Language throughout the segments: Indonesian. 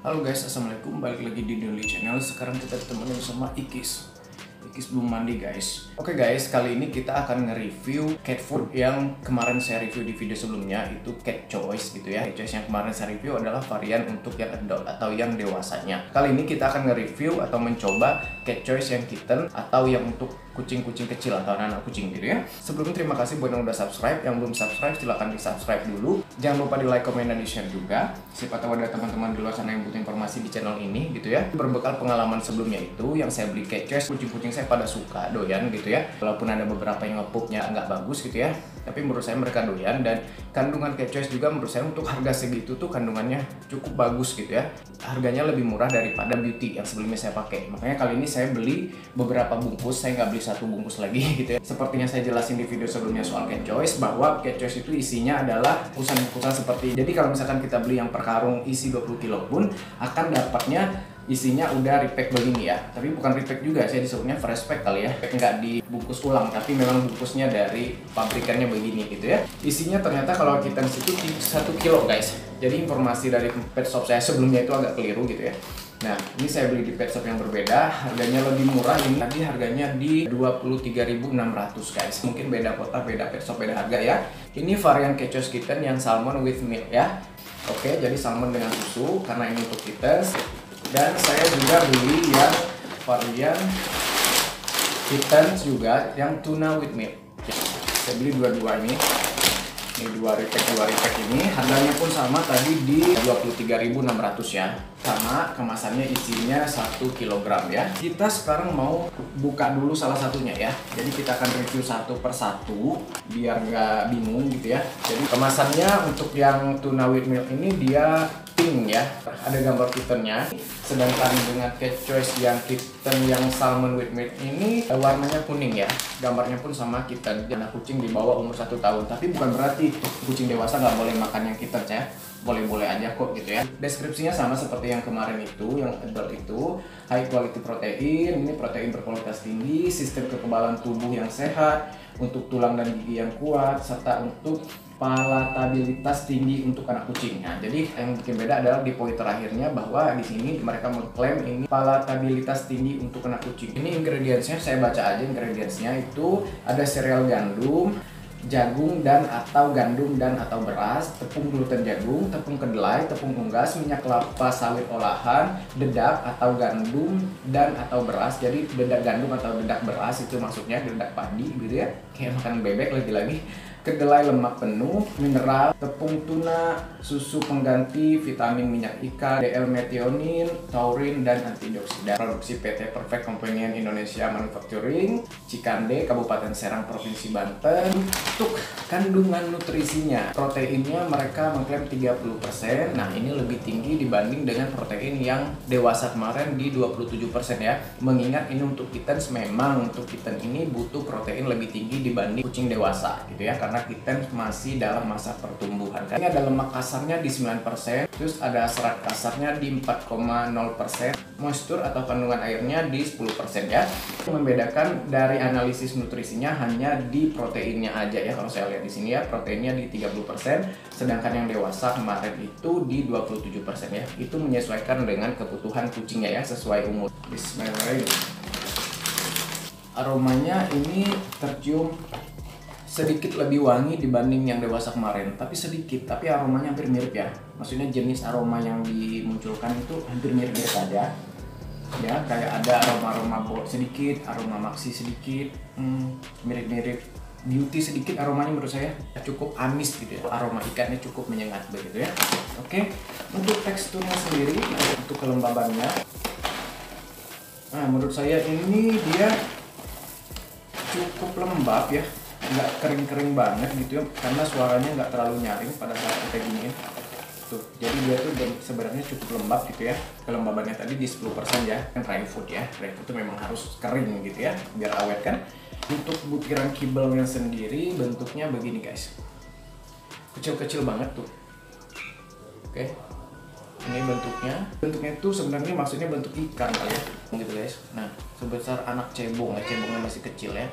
Halo guys, assalamualaikum. Balik lagi di Daily Channel. Sekarang kita ditemani sama Ikis. Ikis belum mandi guys. Oke guys, kali ini kita akan nge-review cat food yang kemarin saya review di video sebelumnya itu cat choice gitu ya. Cat choice yang kemarin saya review adalah varian untuk yang adult atau yang dewasanya. Kali ini kita akan nge-review atau mencoba cat choice yang kitten atau yang untuk kucing-kucing kecil atau anak-anak kucing gitu ya. Sebelumnya terima kasih buat yang udah subscribe, yang belum subscribe silahkan di subscribe dulu. Jangan lupa di like, komen, dan di share juga. Siapa tahu ada teman-teman di luar sana yang butuh informasi di channel ini gitu ya. Berbekal pengalaman sebelumnya itu yang saya beli catchers, kucing-kucing saya pada suka doyan gitu ya. Walaupun ada beberapa yang ngepupnya nggak bagus gitu ya. Tapi menurut saya mereka doyan dan kandungan catchers juga menurut saya untuk harga segitu tuh kandungannya cukup bagus gitu ya. Harganya lebih murah daripada beauty yang sebelumnya saya pakai. Makanya kali ini saya beli beberapa bungkus, saya nggak beli satu bungkus lagi gitu ya. Sepertinya saya jelasin di video sebelumnya soal choice bahwa choice itu isinya adalah bungkusan-bungkusan seperti jadi kalau misalkan kita beli yang per karung isi 20 kilo pun akan dapatnya isinya udah repack begini ya tapi bukan repack juga saya disebutnya fresh pack kali ya nggak dibungkus ulang tapi memang bungkusnya dari pabrikannya begini gitu ya isinya ternyata kalau kita di situ satu kilo guys jadi informasi dari pet shop saya sebelumnya itu agak keliru gitu ya Nah, ini saya beli di pet shop yang berbeda, harganya lebih murah. Ini tadi harganya di 23.600 guys. Mungkin beda kota, beda pet shop, beda harga ya. Ini varian Kechos Kitten yang salmon with milk ya. Oke, jadi salmon dengan susu karena ini untuk kittens. Dan saya juga beli yang varian kittens juga yang tuna with milk. Saya beli dua-dua ini. Ini dua repack dua repack ini. Harganya pun sama tadi di 23.600 ya. Sama kemasannya isinya 1 kg ya. Kita sekarang mau buka dulu salah satunya ya. Jadi kita akan review satu per satu biar nggak bingung gitu ya. Jadi kemasannya untuk yang tuna with milk ini dia pink ya. Ada gambar kittennya sedangkan dengan cat choice yang kitten yang salmon with milk ini warnanya kuning ya. Gambarnya pun sama kitten anak kucing di bawah umur satu tahun. Tapi bukan berarti kucing dewasa nggak boleh makan yang kitten ya boleh-boleh aja kok gitu ya. Deskripsinya sama seperti yang kemarin itu yang adult itu. High quality protein ini protein berkualitas tinggi sistem kekebalan tubuh yang sehat untuk tulang dan gigi yang kuat serta untuk palatabilitas tinggi untuk anak kucing. Nah, jadi yang bikin beda adalah di poin terakhirnya bahwa di sini mereka mengklaim ini palatabilitas tinggi untuk anak kucing. Ini ingredientsnya saya baca aja ingredientsnya itu ada sereal gandum, jagung dan atau gandum dan atau beras, tepung gluten jagung, tepung kedelai, tepung unggas, minyak kelapa sawit olahan, dedak atau gandum dan atau beras. Jadi dedak gandum atau dedak beras itu maksudnya dedak padi gitu ya. Kayak makan bebek lagi-lagi kedelai lemak penuh, mineral, tepung tuna, susu pengganti, vitamin minyak ikan, DL metionin, taurin, dan antioksidan. Produksi PT Perfect Companion Indonesia Manufacturing, Cikande, Kabupaten Serang, Provinsi Banten. Untuk kandungan nutrisinya, proteinnya mereka mengklaim 30%. Nah, ini lebih tinggi dibanding dengan protein yang dewasa kemarin di 27% ya. Mengingat ini untuk kittens, memang untuk kitten ini butuh protein lebih tinggi dibanding kucing dewasa gitu ya karena kitten masih dalam masa pertumbuhan. Ini ada lemak kasarnya di 9%, terus ada serat kasarnya di 4,0%, moisture atau kandungan airnya di 10% ya. Membedakan dari analisis nutrisinya hanya di proteinnya aja ya kalau saya lihat di sini ya, proteinnya di 30%, sedangkan yang dewasa kemarin itu di 27% ya. Itu menyesuaikan dengan kebutuhan kucingnya ya sesuai umur. Bismillahirrahmanirrahim. Aromanya ini tercium sedikit lebih wangi dibanding yang dewasa kemarin tapi sedikit tapi aromanya hampir mirip ya maksudnya jenis aroma yang dimunculkan itu hampir mirip-mirip saja ya kayak ada aroma-aroma sedikit aroma maxi sedikit hmm, mirip-mirip beauty sedikit aromanya menurut saya cukup amis gitu ya. Aroma ikannya cukup menyengat begitu ya. Oke untuk teksturnya sendiri untuk kelembabannya. Nah menurut saya ini dia cukup lembab ya. Nggak kering-kering banget gitu ya karena suaranya nggak terlalu nyaring pada saat kita gini tuh jadi dia tuh sebenarnya cukup lembab gitu ya. Kelembabannya tadi di 10% ya. Kan dry food ya. Dry food itu memang harus kering gitu ya biar awet kan. Untuk butiran kibelnya sendiri bentuknya begini guys. Kecil-kecil banget tuh. Oke. Ini bentuknya. Bentuknya itu sebenarnya maksudnya bentuk ikan kali ya gitu guys. Nah sebesar anak cebong ya. Cebongnya masih kecil ya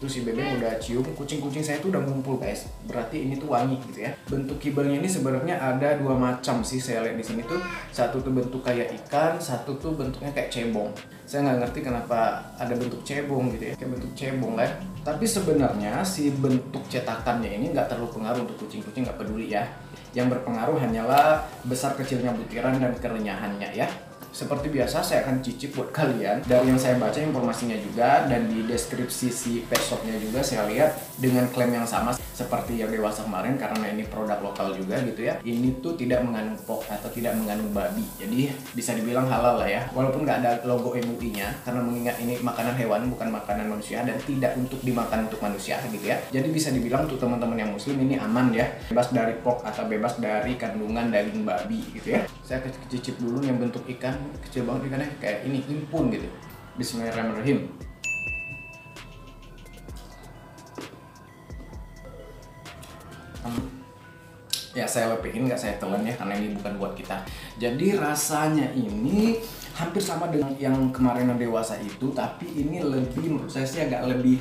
Itu si bebek udah cium, kucing-kucing saya tuh udah ngumpul guys. Berarti ini tuh wangi gitu ya. Bentuk kibelnya ini sebenarnya ada dua macam sih saya lihat di sini tuh. Satu tuh bentuk kayak ikan, satu tuh bentuknya kayak cebong. Saya nggak ngerti kenapa ada bentuk cebong gitu ya, kayak bentuk cebong lah. Tapi sebenarnya si bentuk cetakannya ini nggak terlalu pengaruh untuk kucing-kucing nggak peduli ya. Yang berpengaruh hanyalah besar kecilnya butiran dan kerenyahannya ya seperti biasa saya akan cicip buat kalian. Dari yang saya baca informasinya juga. Dan di deskripsi si pet shopnya juga saya lihat dengan klaim yang sama seperti yang dewasa kemarin karena ini produk lokal juga gitu ya ini tuh tidak mengandung pork atau tidak mengandung babi. Jadi bisa dibilang halal lah ya. Walaupun nggak ada logo MUI nya karena mengingat ini makanan hewan bukan makanan manusia dan tidak untuk dimakan untuk manusia gitu ya. Jadi bisa dibilang untuk teman-teman yang muslim ini aman ya. Bebas dari pork atau bebas dari kandungan daging babi gitu ya. Saya cicip dulu yang bentuk ikan kecil banget ikannya kayak ini impun gitu. Bismillahirrahmanirrahim ya saya lepehin nggak saya telan ya karena ini bukan buat kita. Jadi rasanya ini hampir sama dengan yang kemarin yang dewasa itu tapi ini lebih menurut saya sih agak lebih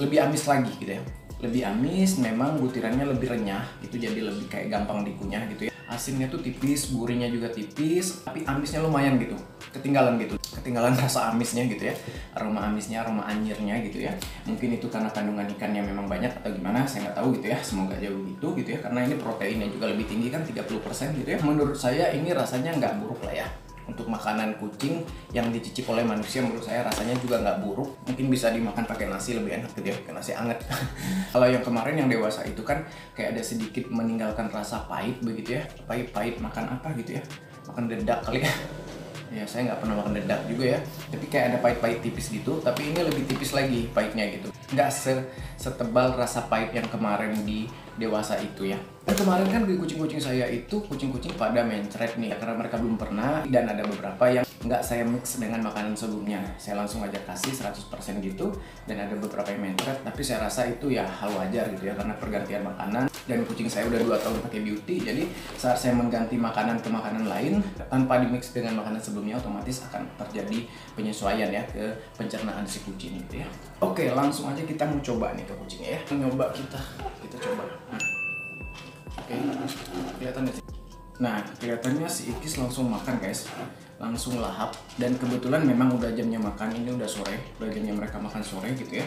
lebih amis lagi gitu ya. Lebih amis memang butirannya lebih renyah itu jadi lebih kayak gampang dikunyah gitu ya asinnya tuh tipis, gurihnya juga tipis, tapi amisnya lumayan gitu. Ketinggalan gitu. Ketinggalan rasa amisnya gitu ya. Aroma amisnya, aroma anyirnya gitu ya. Mungkin itu karena kandungan ikannya memang banyak atau gimana, saya nggak tahu gitu ya. Semoga jauh gitu gitu ya. Karena ini proteinnya juga lebih tinggi kan 30% gitu ya. Menurut saya ini rasanya nggak buruk lah ya untuk makanan kucing yang dicicip oleh manusia menurut saya rasanya juga nggak buruk. Mungkin bisa dimakan pakai nasi lebih enak gitu ya pakai nasi anget. Kalau yang kemarin yang dewasa itu kan kayak ada sedikit meninggalkan rasa pahit begitu ya. Pahit-pahit makan apa gitu ya? Makan dedak kali ya. Ya saya nggak pernah makan dedak juga ya. Tapi kayak ada pahit-pahit tipis gitu tapi ini lebih tipis lagi pahitnya gitu nggak se setebal rasa pahit yang kemarin di dewasa itu ya. Dan kemarin kan kucing-kucing saya itu kucing-kucing pada mencret nih karena mereka belum pernah dan ada beberapa yang nggak saya mix dengan makanan sebelumnya. Saya langsung aja kasih 100% gitu dan ada beberapa yang mencret tapi saya rasa itu ya hal wajar gitu ya karena pergantian makanan dan kucing saya udah dua tahun pakai beauty jadi saat saya mengganti makanan ke makanan lain tanpa di mix dengan makanan sebelumnya otomatis akan terjadi penyesuaian ya ke pencernaan si kucing gitu ya. Oke langsung aja kita mau coba nih ke kucingnya ya. Nyoba kita. Kita coba. Nah. Oke, kelihatan sih. Nah, kelihatannya si Ikis langsung makan guys. Langsung lahap. Dan kebetulan memang udah jamnya makan Ini udah sore, udah jamnya mereka makan sore gitu ya.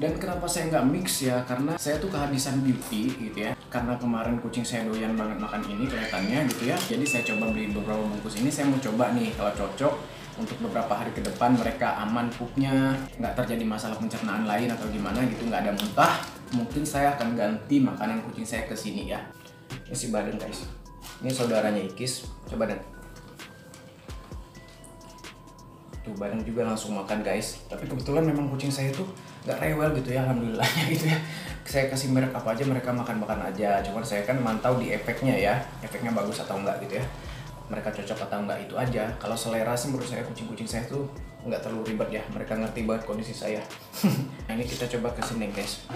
Dan kenapa saya nggak mix ya? Karena saya tuh kehabisan beauty gitu ya. Karena kemarin kucing saya doyan banget makan ini kelihatannya gitu ya. Jadi saya coba beli beberapa bungkus ini. Saya mau coba nih kalau cocok untuk beberapa hari ke depan mereka aman pupnya nggak terjadi masalah pencernaan lain atau gimana gitu nggak ada muntah mungkin saya akan ganti makanan kucing saya ke sini ya. Ini si badan guys. Ini saudaranya Ikis. Coba dan tuh badan juga langsung makan guys. Tapi kebetulan memang kucing saya tuh nggak rewel gitu ya alhamdulillahnya gitu ya. Saya kasih merek apa aja mereka makan makan aja. Cuman saya kan mantau di efeknya ya efeknya bagus atau enggak gitu ya mereka cocok atau enggak itu aja. Kalau selera sih menurut saya kucing-kucing saya tuh nggak terlalu ribet ya. Mereka ngerti banget kondisi saya. Nah ini kita coba ke sini guys.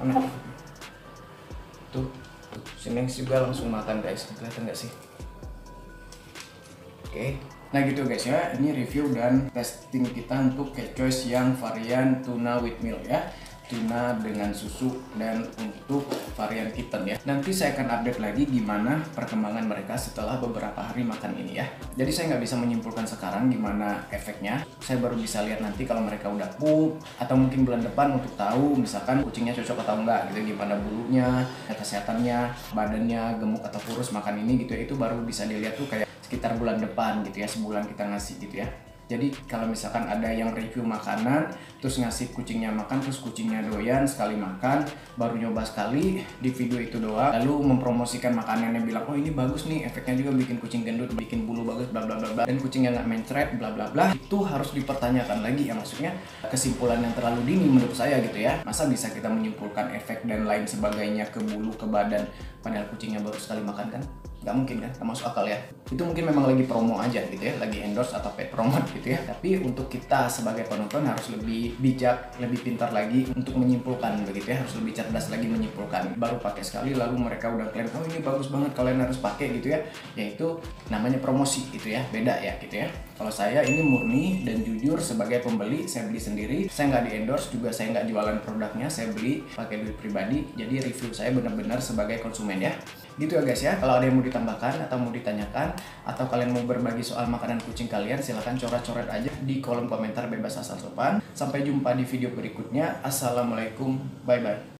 Mana? Tuh Sineng juga langsung makan guys. Kelihatan nggak sih? Oke. Okay. nah gitu guys ya. Ini review dan testing kita untuk cat choice yang varian tuna with milk ya tuna dengan susu dan untuk varian kitten ya. Nanti saya akan update lagi gimana perkembangan mereka setelah beberapa hari makan ini ya. Jadi saya nggak bisa menyimpulkan sekarang gimana efeknya. Saya baru bisa lihat nanti kalau mereka udah pup atau mungkin bulan depan untuk tahu misalkan kucingnya cocok atau enggak gitu gimana bulunya, kesehatannya, badannya gemuk atau kurus makan ini gitu ya. Itu baru bisa dilihat tuh kayak sekitar bulan depan gitu ya, sebulan kita ngasih gitu ya. Jadi kalau misalkan ada yang review makanan, terus ngasih kucingnya makan, terus kucingnya doyan sekali makan, baru nyoba sekali di video itu doang, lalu mempromosikan makanannya bilang oh ini bagus nih, efeknya juga bikin kucing gendut, bikin bulu bagus, bla bla bla bla, dan kucingnya nggak mencret, bla bla bla, itu harus dipertanyakan lagi ya maksudnya kesimpulan yang terlalu dini menurut saya gitu ya. Masa bisa kita menyimpulkan efek dan lain sebagainya ke bulu, ke badan, padahal kucingnya baru sekali makan kan? Nggak mungkin kan nggak masuk akal ya. Itu mungkin memang lagi promo aja gitu ya lagi endorse atau paid promote gitu ya. Tapi untuk kita sebagai penonton harus lebih bijak lebih pintar lagi untuk menyimpulkan begitu ya. Harus lebih cerdas lagi menyimpulkan. Baru pakai sekali lalu mereka udah klaim oh ini bagus banget kalian harus pakai gitu ya. Yaitu namanya promosi gitu ya beda ya gitu ya kalau saya ini murni dan jujur sebagai pembeli saya beli sendiri. Saya nggak di endorse juga saya nggak jualan produknya saya beli pakai duit pribadi. Jadi review saya benar-benar sebagai konsumen ya. Gitu ya guys ya. Kalau ada yang mau ditambahkan atau mau ditanyakan atau kalian mau berbagi soal makanan kucing kalian silahkan coret-coret aja di kolom komentar bebas asal sopan. Sampai jumpa di video berikutnya. Assalamualaikum. Bye bye